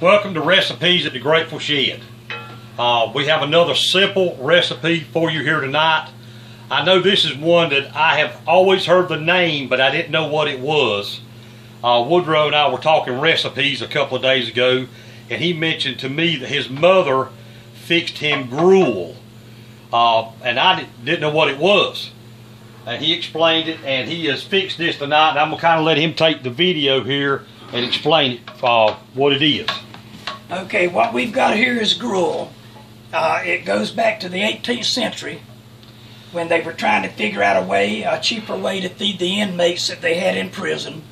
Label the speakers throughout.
Speaker 1: Welcome to Recipes at the Grateful Shed. Uh, we have another simple recipe for you here tonight. I know this is one that I have always heard the name, but I didn't know what it was. Uh, Woodrow and I were talking recipes a couple of days ago, and he mentioned to me that his mother fixed him gruel, uh, and I didn't know what it was. And he explained it, and he has fixed this tonight, and I'm gonna kind of let him take the video here and explain it, uh, what it is.
Speaker 2: Okay, what we've got here is gruel. Uh, it goes back to the 18th century when they were trying to figure out a way, a cheaper way to feed the inmates that they had in prison,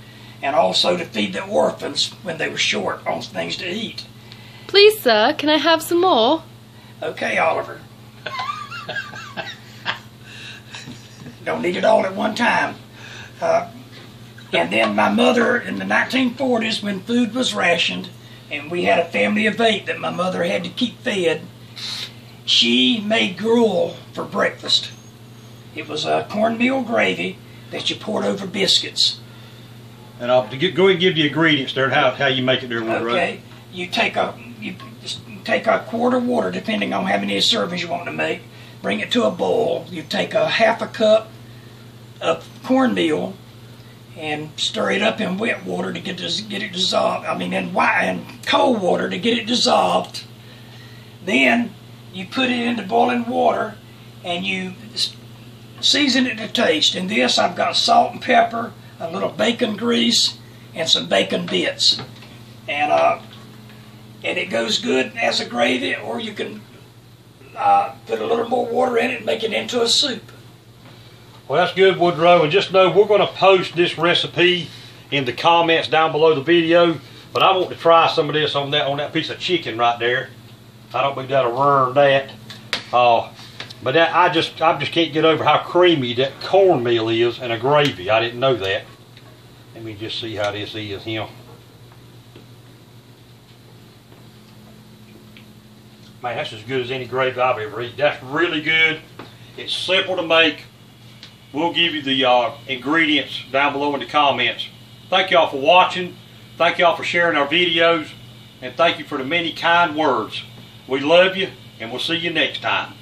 Speaker 2: and also to feed the orphans when they were short on things to eat.
Speaker 3: Please, sir, can I have some more?
Speaker 2: Okay, Oliver. Don't need it all at one time. Uh, and then my mother, in the 1940s, when food was rationed, and we had a family of eight that my mother had to keep fed, she made gruel for breakfast. It was a cornmeal gravy that you poured over biscuits.
Speaker 1: And I'll get, go ahead and give you ingredients there and how, how you make it there.
Speaker 2: Okay, you take a you take a quart of water, depending on how many servings you want to make. Bring it to a boil. You take a half a cup of cornmeal and stir it up in wet water to get this, get it dissolved. I mean, in white and cold water to get it dissolved. Then you put it into boiling water and you season it to taste. In this, I've got salt and pepper, a little bacon grease, and some bacon bits. And uh, and it goes good as a gravy, or you can uh, put a little more water in it and make it into a soup.
Speaker 1: Well, that's good, Woodrow. And just know we're going to post this recipe in the comments down below the video. But I want to try some of this on that on that piece of chicken right there. I don't think that'll ruin that. Uh, but that, I just I just can't get over how creamy that cornmeal is and a gravy. I didn't know that. Let me just see how this is here. Man, that's as good as any gravy I've ever eaten. That's really good. It's simple to make. We'll give you the uh, ingredients down below in the comments. Thank y'all for watching. Thank y'all for sharing our videos. And thank you for the many kind words. We love you, and we'll see you next time.